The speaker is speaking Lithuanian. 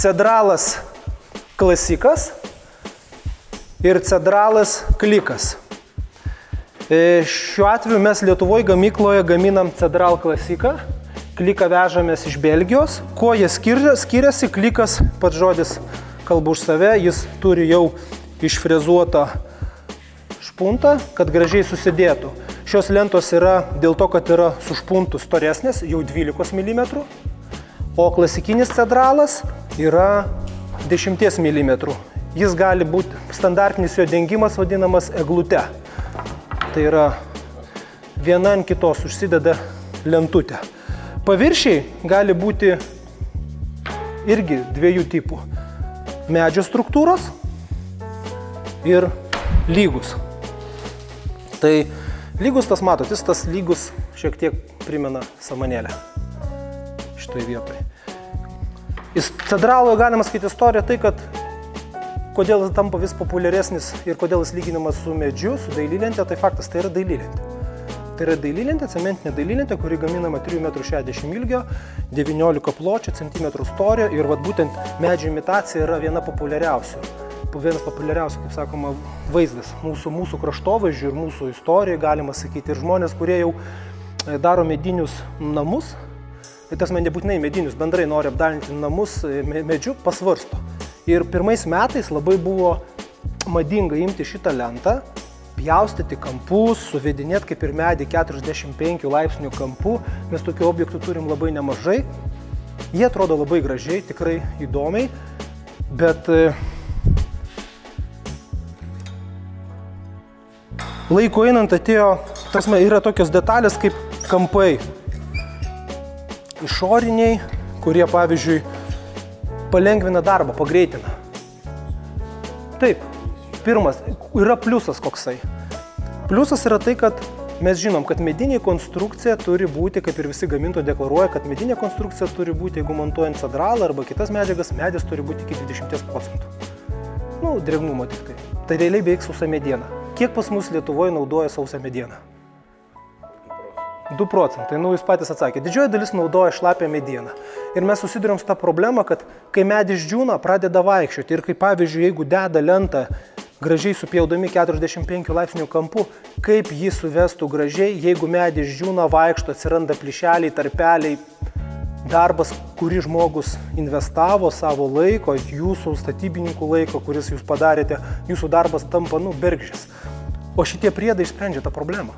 cedralas klasikas ir cedralas klikas. E, šiuo atveju mes Lietuvoje gamykloje gaminam cedral klasiką, kliką vežamės iš Belgijos. Kuo jie skiriasi, klikas, pats žodis kalba už save, jis turi jau išfrezuotą špuntą, kad gražiai susidėtų. Šios lentos yra dėl to, kad yra su špuntu storesnės, jau 12 mm, o klasikinis cedralas yra 10 mm. Jis gali būti standartinis jo dengimas vadinamas eglute. Tai yra viena ant kitos užsideda lentutė. Paviršiai gali būti irgi dviejų tipų. Medžio struktūros ir lygus. Tai lygus tas matot, jis tas lygus šiek tiek primena samanėlę šitoje vietoje. Jis cedraloje galima sakyti istoriją tai, kad kodėl jis tampa vis populiaresnis ir kodėl jis lyginamas su medžiu, su dailylentė, tai faktas, tai yra dailylentė. Tai yra dailylentė, cementinė dailylentė, kuri gaminama 3,60 m ilgio, 19 pločio, cm storio ir vat, būtent medžio imitacija yra viena populiariausių. Vienas populiariausių, kaip sakoma, vaizdas mūsų, mūsų kraštovaizdžių ir mūsų istorijoje, galima sakyti. Ir žmonės, kurie jau e, daro medinius namus, tai tas man nebūtinai medinius, bendrai nori apdalinti namus e, medžiu, pasvarsto Ir pirmais metais labai buvo madinga imti šitą lentą, pjaustyti kampus, suvedinėti kaip ir medį 45 laipsnių kampu. Mes tokių objektų turim labai nemažai. Jie atrodo labai gražiai, tikrai įdomiai, bet e, laiko einant atėjo, tasme, yra tokios detalės kaip kampai išoriniai, kurie pavyzdžiui palengvina darbą, pagreitina. Taip, pirmas, yra pliusas koksai. Pliusas yra tai, kad mes žinom, kad medinė konstrukcija turi būti, kaip ir visi gamintojai deklaruoja, kad medinė konstrukcija turi būti, jeigu montuojant sadralą arba kitas medžiagas, medis turi būti iki 20 procentų. Nu, drėgnumo tik tai. Tai realiai beveik sausa mediena. Kiek pas mus Lietuvoje naudoja sausą medieną? 2 procentai, nu jūs patys atsakė. Didžioji dalis naudoja šlapę medieną. Ir mes susidurėm su tą problemą, kad kai medis džiūna, pradeda vaikščioti. Ir kaip pavyzdžiui, jeigu deda lentą gražiai supjaudami 45 laipsnių kampu, kaip jį suvestų gražiai, jeigu medis džiūna, vaikšto, atsiranda plyšeliai, tarpeliai, darbas, kurį žmogus investavo savo laiko, jūsų statybininkų laiko, kuris jūs padarėte, jūsų darbas tampa, nu, bergždžias. O šitie priedai išsprendžia tą problemą.